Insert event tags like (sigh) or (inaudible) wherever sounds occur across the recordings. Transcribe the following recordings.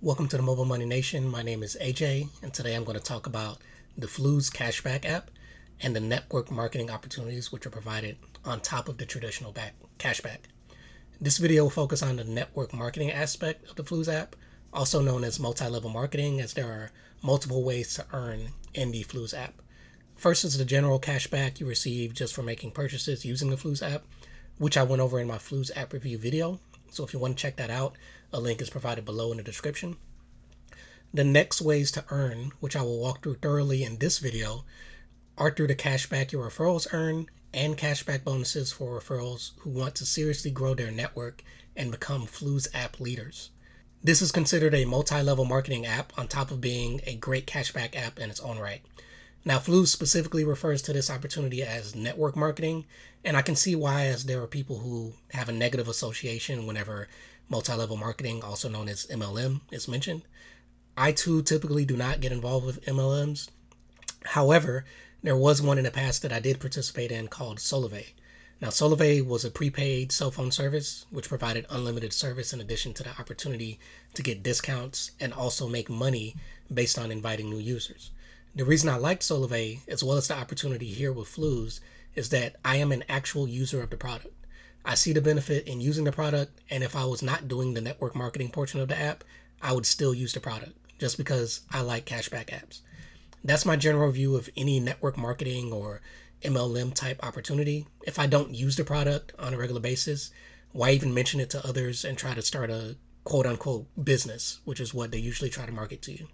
Welcome to the Mobile Money Nation. My name is AJ, and today I'm going to talk about the Fluz Cashback app and the network marketing opportunities which are provided on top of the traditional back cashback. This video will focus on the network marketing aspect of the Fluz app, also known as multi-level marketing, as there are multiple ways to earn in the Fluz app. First is the general cashback you receive just for making purchases using the Fluz app, which I went over in my Fluz app review video. So if you want to check that out, a link is provided below in the description. The next ways to earn, which I will walk through thoroughly in this video, are through the cashback your referrals earn and cashback bonuses for referrals who want to seriously grow their network and become Fluz app leaders. This is considered a multi-level marketing app on top of being a great cashback app in its own right. Now, Fluz specifically refers to this opportunity as network marketing, and I can see why, as there are people who have a negative association whenever multi level marketing, also known as MLM, is mentioned. I too typically do not get involved with MLMs. However, there was one in the past that I did participate in called Solavei. Now, Solavei was a prepaid cell phone service which provided unlimited service in addition to the opportunity to get discounts and also make money based on inviting new users. The reason I liked Solavei, as well as the opportunity here with Fluz, is that I am an actual user of the product. I see the benefit in using the product, and if I was not doing the network marketing portion of the app, I would still use the product just because I like cashback apps. That's my general view of any network marketing or MLM type opportunity. If I don't use the product on a regular basis, why even mention it to others and try to start a quote unquote business, which is what they usually try to market to you?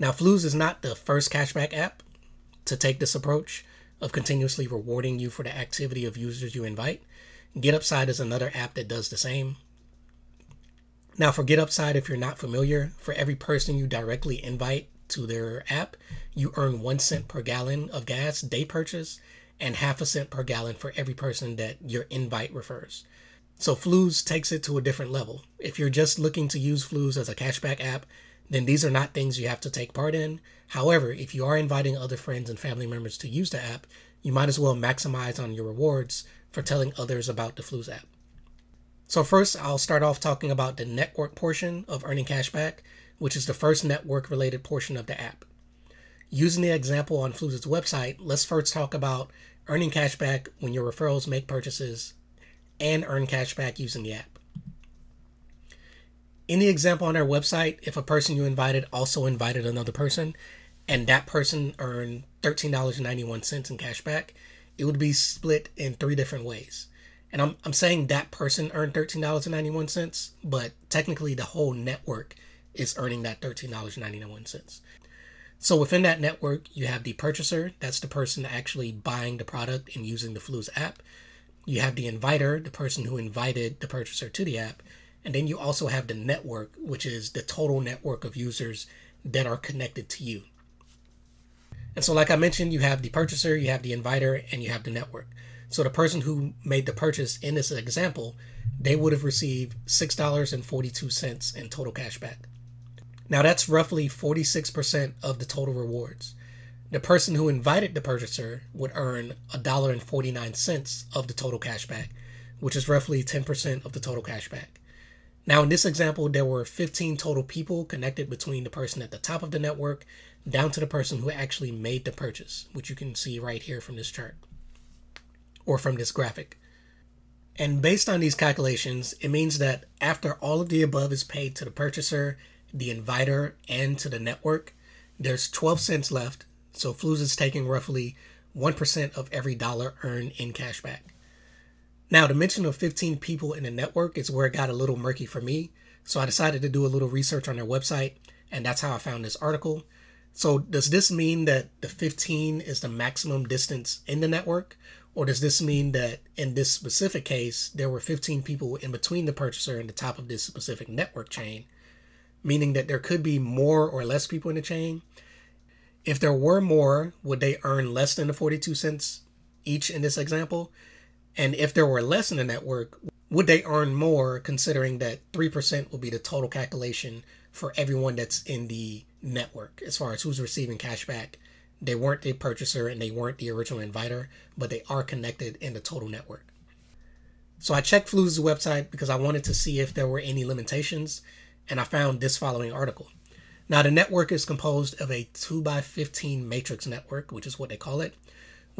Now, Fluz is not the first cashback app to take this approach of continuously rewarding you for the activity of users you invite. GetUpside is another app that does the same. Now, for GetUpside, if you're not familiar, for every person you directly invite to their app, you earn one cent per gallon of gas day purchase and half a cent per gallon for every person that your invite refers. So Fluz takes it to a different level. If you're just looking to use Fluz as a cashback app, then these are not things you have to take part in. However, if you are inviting other friends and family members to use the app, you might as well maximize on your rewards for telling others about the Fluz app. So first, I'll start off talking about the network portion of earning cashback, which is the first network related portion of the app. Using the example on Fluz's website, let's first talk about earning cashback when your referrals make purchases and earn cashback using the app. In the example on our website, if a person you invited also invited another person and that person earned $13.91 in cash back, it would be split in three different ways. And I'm, I'm saying that person earned $13.91, but technically the whole network is earning that $13.91. So within that network, you have the purchaser, that's the person actually buying the product and using the Fluz app. You have the inviter, the person who invited the purchaser to the app. And then you also have the network, which is the total network of users that are connected to you. And so, like I mentioned, you have the purchaser, you have the inviter, and you have the network. So, the person who made the purchase in this example, they would have received $6.42 in total cash back. Now, that's roughly 46% of the total rewards. The person who invited the purchaser would earn $1.49 of the total cash back, which is roughly 10% of the total cash back. Now, in this example, there were 15 total people connected between the person at the top of the network down to the person who actually made the purchase, which you can see right here from this chart or from this graphic. And based on these calculations, it means that after all of the above is paid to the purchaser, the inviter, and to the network, there's 12 cents left. So Fluz is taking roughly 1% of every dollar earned in cashback. Now, the mention of 15 people in the network is where it got a little murky for me. So I decided to do a little research on their website, and that's how I found this article. So, does this mean that the 15 is the maximum distance in the network? Or does this mean that in this specific case, there were 15 people in between the purchaser and the top of this specific network chain, meaning that there could be more or less people in the chain? If there were more, would they earn less than the 42 cents each in this example? And if there were less in the network, would they earn more considering that 3% will be the total calculation for everyone that's in the network as far as who's receiving cash back? They weren't the purchaser and they weren't the original inviter, but they are connected in the total network. So I checked Fluz's website because I wanted to see if there were any limitations. and I found this following article. Now, the network is composed of a 2 by 15 matrix network, which is what they call it,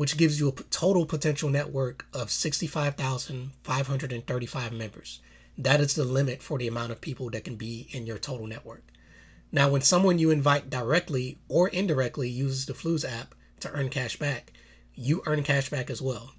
which gives you a total potential network of 65,535 members. That is the limit for the amount of people that can be in your total network. Now, when someone you invite directly or indirectly uses the Fluz app to earn cash back, you earn cash back as well.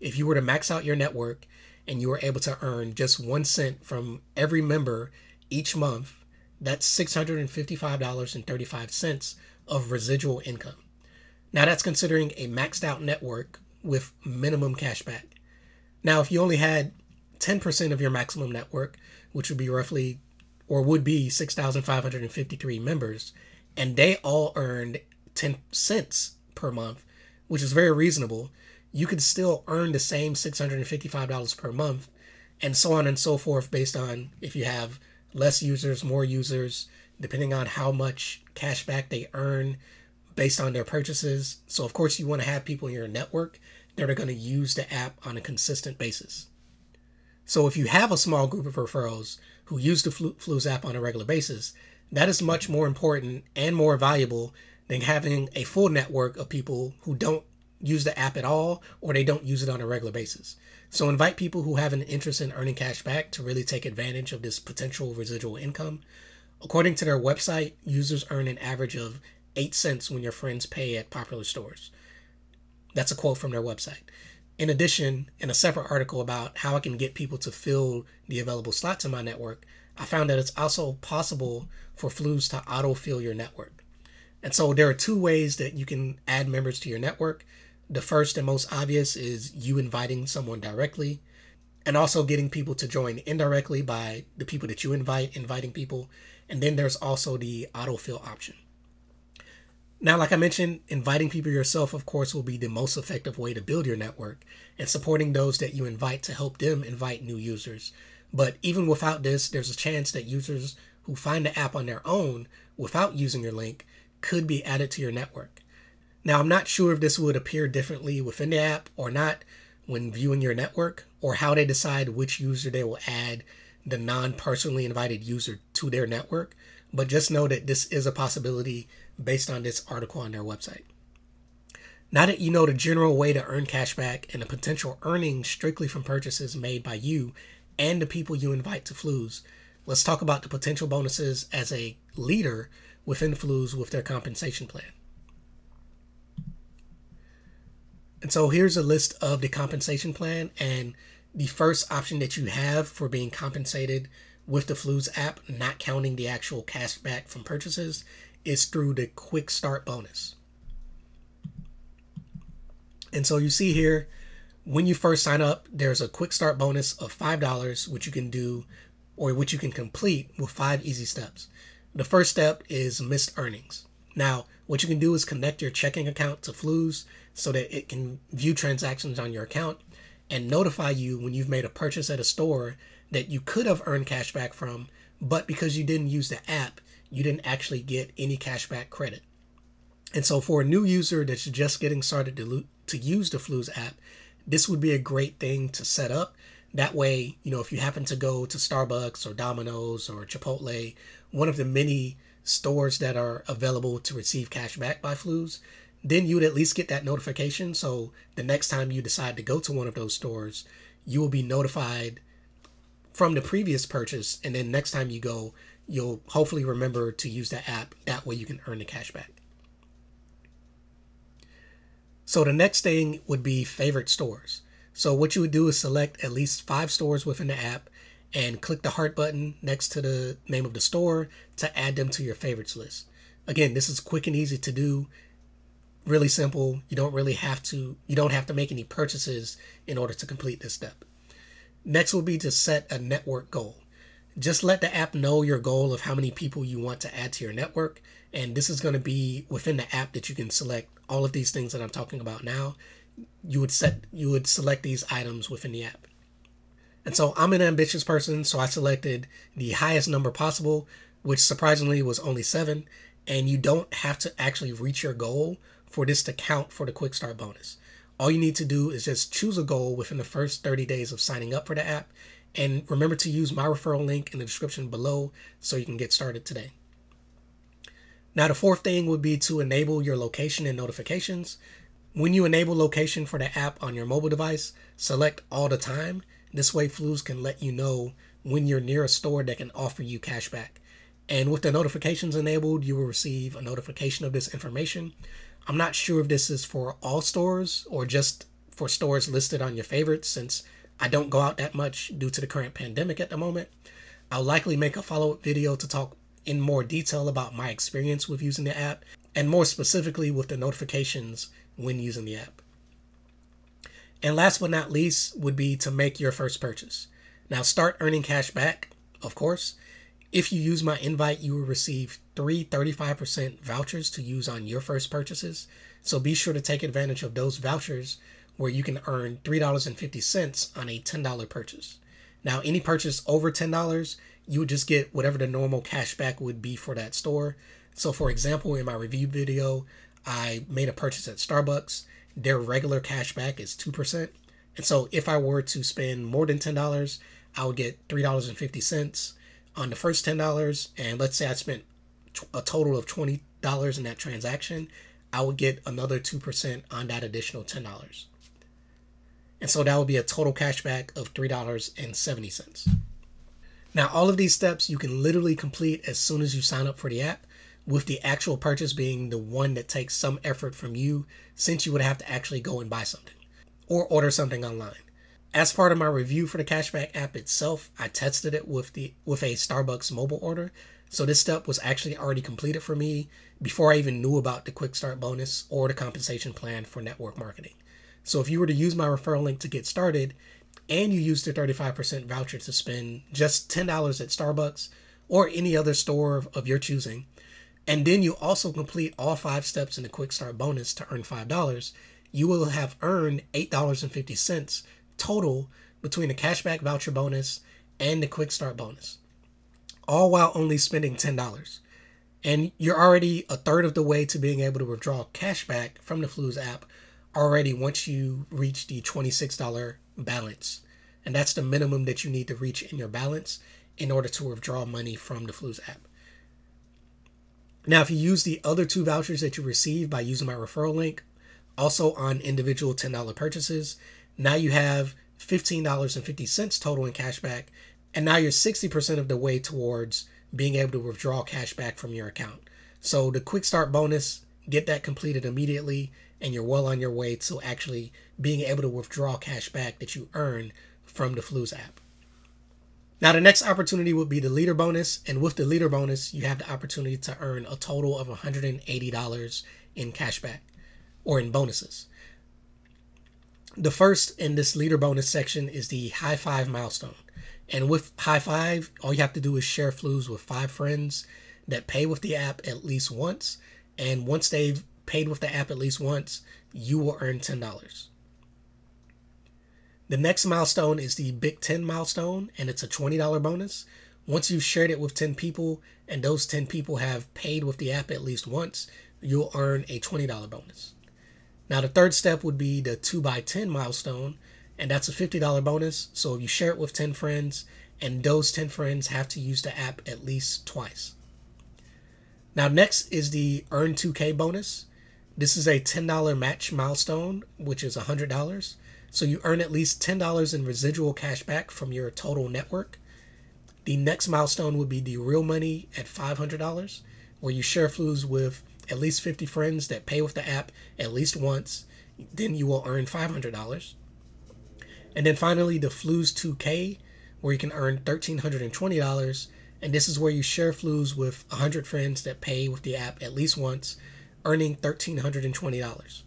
If you were to max out your network and you were able to earn just one cent from every member each month, that's $655.35 of residual income. Now, that's considering a maxed out network with minimum cashback. Now, if you only had 10% of your maximum network, which would be roughly or would be 6,553 members, and they all earned 10 cents per month, which is very reasonable, you could still earn the same $655 per month, and so on and so forth, based on if you have less users, more users, depending on how much cash back they earn based on their purchases. So, of course, you want to have people in your network that are going to use the app on a consistent basis. So, if you have a small group of referrals who use the Fluz app on a regular basis, that is much more important and more valuable than having a full network of people who don't use the app at all or they don't use it on a regular basis. So invite people who have an interest in earning cash back to really take advantage of this potential residual income. According to their website, users earn an average of 8 cents when your friends pay at popular stores. That's a quote from their website. In addition, in a separate article about how I can get people to fill the available slots in my network, I found that it's also possible for Fluz to autofill your network. And so there are two ways that you can add members to your network. The first and most obvious is you inviting someone directly, and also getting people to join indirectly by the people that you invite, inviting people. And then there's also the autofill option. Now, like I mentioned, inviting people yourself, of course, will be the most effective way to build your network and supporting those that you invite to help them invite new users. But even without this, there's a chance that users who find the app on their own without using your link could be added to your network. Now, I'm not sure if this would appear differently within the app or not when viewing your network, or how they decide which user they will add the non personally invited user to their network. But just know that this is a possibility based on this article on their website. Now that you know the general way to earn cashback and the potential earnings strictly from purchases made by you and the people you invite to Fluz, let's talk about the potential bonuses as a leader within Fluz with their compensation plan. And so here's a list of the compensation plan and the first option that you have for being compensated with the Fluz app, not counting the actual cashback from purchases, is through the quick start bonus. And so you see here, when you first sign up, there's a quick start bonus of $5, which you can do or which you can complete with five easy steps. The first step is missed earnings. Now, what you can do is connect your checking account to Fluz so that it can view transactions on your account and notify you when you've made a purchase at a store that you could have earned cash back from, but because you didn't use the app, you didn't actually get any cashback credit. And so for a new user that's just getting started to, to use the Fluz app, this would be a great thing to set up. That way, you know, if you happen to go to Starbucks or Domino's or Chipotle, one of the many stores that are available to receive cashback by Fluz, then you would at least get that notification. So the next time you decide to go to one of those stores, you will be notified from the previous purchase. And then next time you go, you'll hopefully remember to use the app. That way you can earn the cash back. So the next thing would be favorite stores. So what you would do is select at least five stores within the app and click the heart button next to the name of the store to add them to your favorites list. Again, this is quick and easy to do. Really simple. You don't really have to you don't have to make any purchases in order to complete this step. Next will be to set a network goal just let the app know your goal of how many people you want to add to your network. And this is going to be within the app that you can select all of these things that I'm talking about now. You would set, you would select these items within the app. And so I'm an ambitious person, so I selected the highest number possible, which surprisingly was only seven. And you don't have to actually reach your goal for this to count for the quick start bonus. All you need to do is just choose a goal within the first 30 days of signing up for the app And remember to use my referral link in the description below so you can get started today. Now, the fourth thing would be to enable your location and notifications. When you enable location for the app on your mobile device, select all the time. This way, Fluz can let you know when you're near a store that can offer you cashback. And with the notifications enabled, you will receive a notification of this information. I'm not sure if this is for all stores or just for stores listed on your favorites since I don't go out that much due to the current pandemic at the moment. I'll likely make a follow up video to talk in more detail about my experience with using the app and more specifically with the notifications when using the app. And last but not least would be to make your first purchase. Now, start earning cash back, of course. If you use my invite, you will receive three 35% vouchers to use on your first purchases. So be sure to take advantage of those vouchers where you can earn $3.50 on a $10 purchase. Now, any purchase over $10, you would just get whatever the normal cash back would be for that store. So, for example, in my review video, I made a purchase at Starbucks. Their regular cash back is 2%. And so, if I were to spend more than $10, I would get $3.50 on the first $10. And let's say I spent a total of $20 in that transaction, I would get another 2% on that additional $10. And so that would be a total cashback of $3.70. Now, all of these steps you can literally complete as soon as you sign up for the app, with the actual purchase being the one that takes some effort from you since you would have to actually go and buy something or order something online. As part of my review for the cashback app itself, I tested it with the with a Starbucks mobile order. So this step was actually already completed for me before I even knew about the quick start bonus or the compensation plan for network marketing. So if you were to use my referral link to get started and you use the 35% voucher to spend just $10 at Starbucks or any other store of your choosing, and then you also complete all five steps in the quick start bonus to earn $5, you will have earned $8.50 total between the cashback voucher bonus and the quick start bonus, all while only spending $10. And you're already a third of the way to being able to withdraw cashback from the Fluz app already once you reach the $26 balance. And that's the minimum that you need to reach in your balance in order to withdraw money from the Fluz app. Now, if you use the other two vouchers that you receive by using my referral link, also on individual $10 purchases, now you have $15.50 total in cashback. And now you're 60% of the way towards being able to withdraw cash back from your account. So the quick start bonus, get that completed immediately and you're well on your way to actually being able to withdraw cash back that you earn from the Fluz app. Now, the next opportunity would be the leader bonus, and with the leader bonus, you have the opportunity to earn a total of $180 in cashback or in bonuses. The first in this leader bonus section is the high five milestone. And with high five, all you have to do is share Fluz with five friends that pay with the app at least once. And once they've paid with the app at least once, you will earn $10. The next milestone is the Big 10 milestone, and it's a $20 bonus. Once you've shared it with 10 people, and those 10 people have paid with the app at least once, you'll earn a $20 bonus. Now, the third step would be the 2 by 10 milestone, and that's a $50 bonus. So if you share it with 10 friends, and those 10 friends have to use the app at least twice. Now, next is the Earn 2K bonus. This is a $10 match milestone, which is $100. So you earn at least $10 in residual cash back from your total network. The next milestone would be the real money at $500, where you share Fluz with at least 50 friends that pay with the app at least once. Then you will earn $500. And then finally, the Fluz 2K, where you can earn $1,320. And this is where you share Fluz with 100 friends that pay with the app at least once earning $1,320.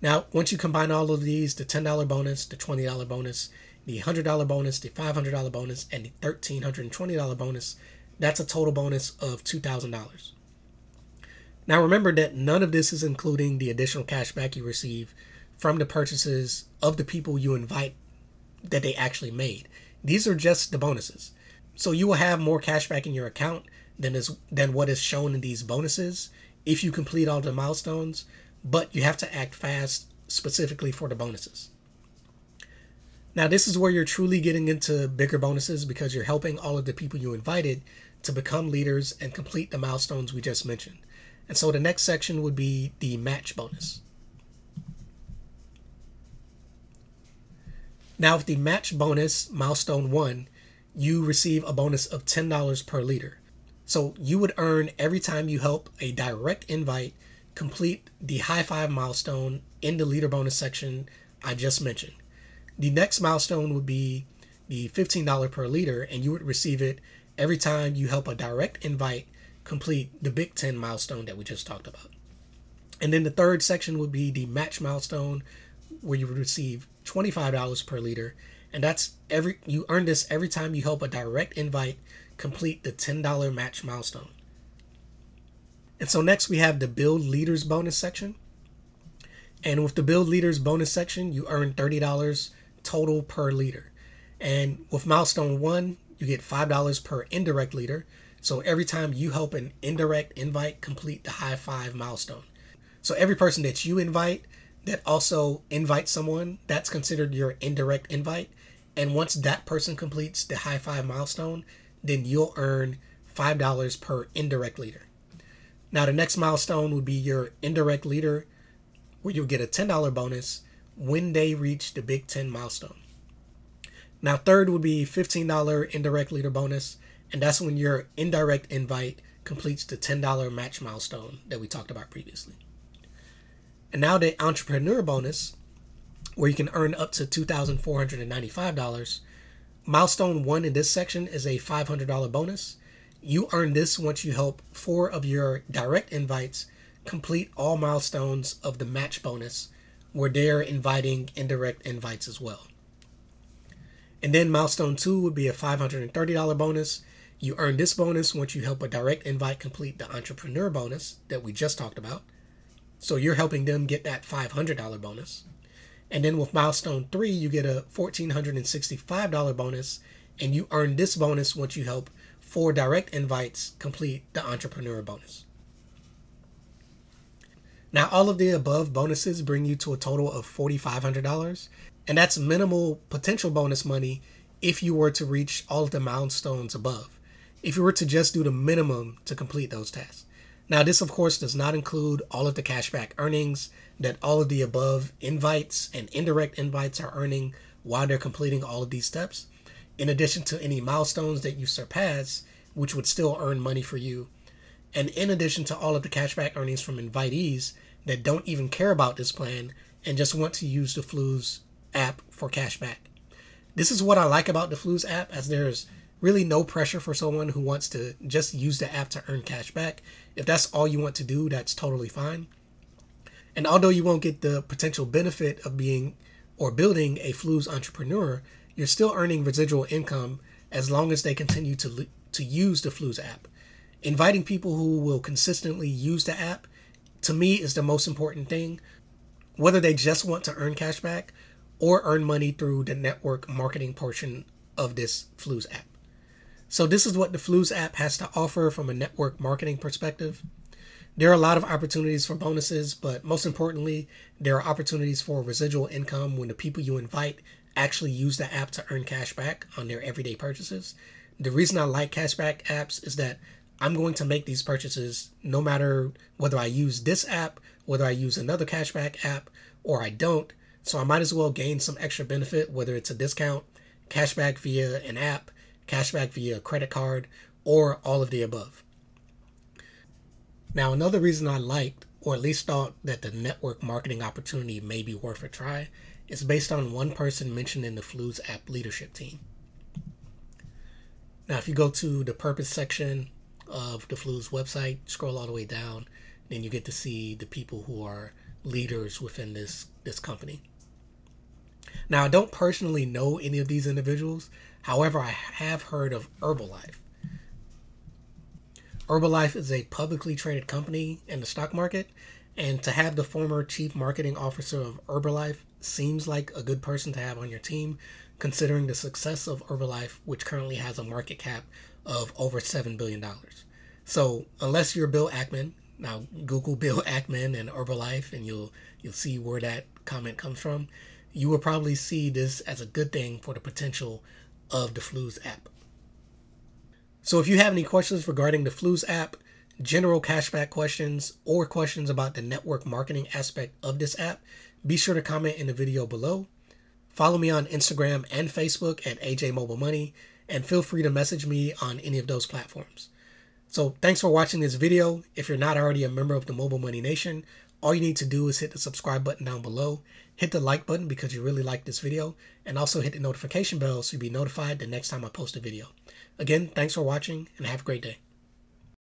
Now, once you combine all of these the $10 bonus, the $20 bonus, the $100 bonus, the $500 bonus, and the $1,320 bonus that's a total bonus of $2,000. Now, remember that none of this is including the additional cash back you receive from the purchases of the people you invite that they actually made. These are just the bonuses. So you will have more cash back in your account than is than what is shown in these bonuses if you complete all the milestones, but you have to act fast specifically for the bonuses. Now, this is where you're truly getting into bigger bonuses because you're helping all of the people you invited to become leaders and complete the milestones we just mentioned. And so the next section would be the match bonus. Now, with the match bonus milestone one, you receive a bonus of $10 per leader. So you would earn every time you help a direct invite complete the high five milestone in the leader bonus section I just mentioned. The next milestone would be the $15 per leader, and you would receive it every time you help a direct invite complete the Big Ten milestone that we just talked about. And then the third section would be the match milestone, where you would receive $25 per leader, and that's every you earn this every time you help a direct invite complete the $10 match milestone. And so next we have the build leaders bonus section. And with the build leaders bonus section, you earn $30 total per leader. And with milestone one, you get $5 per indirect leader. So every time you help an indirect invite complete the high five milestone. So every person that you invite that also invites someone, that's considered your indirect invite. And once that person completes the high five milestone, then you'll earn $5 per indirect leader. Now, the next milestone would be your indirect leader, where you'll get a $10 bonus when they reach the Big Ten milestone. Now, third would be $15 indirect leader bonus, and that's when your indirect invite completes the $10 match milestone that we talked about previously. And now the entrepreneur bonus, where you can earn up to $2,495. Milestone one in this section is a $500 bonus. You earn this once you help four of your direct invites complete all milestones of the match bonus where they're inviting indirect invites as well. And then milestone two would be a $530 bonus. You earn this bonus once you help a direct invite complete the entrepreneur bonus that we just talked about. So you're helping them get that $500 bonus. And then with milestone three, you get a $1,465 bonus, and you earn this bonus once you help four direct invites complete the entrepreneur bonus. Now, all of the above bonuses bring you to a total of $4,500, and that's minimal potential bonus money if you were to reach all of the milestones above. If you were to just do the minimum to complete those tasks. Now, this of course does not include all of the cashback earnings that all of the above invites and indirect invites are earning while they're completing all of these steps, in addition to any milestones that you surpass, which would still earn money for you and in addition to all of the cashback earnings from invitees that don't even care about this plan and just want to use the Fluz app for cashback. This is what I like about the Fluz app, as there's really no pressure for someone who wants to just use the app to earn cashback. If that's all you want to do, that's totally fine. And although you won't get the potential benefit of being or building a Fluz entrepreneur, you're still earning residual income as long as they continue to to use the Fluz app inviting people who will consistently use the app to me is the most important thing whether they just want to earn cashback or earn money through the network marketing portion of this Fluz app. So this is what the Fluz app has to offer from a network marketing perspective. There are a lot of opportunities for bonuses, but most importantly, there are opportunities for residual income when the people you invite actually use the app to earn cash back on their everyday purchases. The reason I like cashback apps is that I'm going to make these purchases no matter whether I use this app, whether I use another cashback app, or I don't. So I might as well gain some extra benefit, whether it's a discount, cashback via an app, cashback via credit card, or all of the above. Now, another reason I liked, or at least thought, that the network marketing opportunity may be worth a try is based on one person mentioned in the Fluz app leadership team. Now, if you go to the purpose section of the Fluz website, scroll all the way down, then you get to see the people who are leaders within this this company. Now, I don't personally know any of these individuals. However, I have heard of Herbalife. Herbalife is a publicly traded company in the stock market, and to have the former chief marketing officer of Herbalife seems like a good person to have on your team, considering the success of Herbalife, which currently has a market cap of over $7 billion. So unless you're Bill Ackman, now Google (laughs) Bill Ackman and Herbalife and you'll you'll see where that comment comes from. You will probably see this as a good thing for the potential of the Fluz app. So if you have any questions regarding the Fluz app, general cashback questions, or questions about the network marketing aspect of this app, be sure to comment in the video below. Follow me on Instagram and Facebook at AJ Mobile Money, and feel free to message me on any of those platforms. So thanks for watching this video. If you're not already a member of the Mobile Money Nation, all you need to do is hit the subscribe button down below, hit the like button because you really like this video, and also hit the notification bell so you'll be notified the next time I post a video. Again, thanks for watching and have a great day.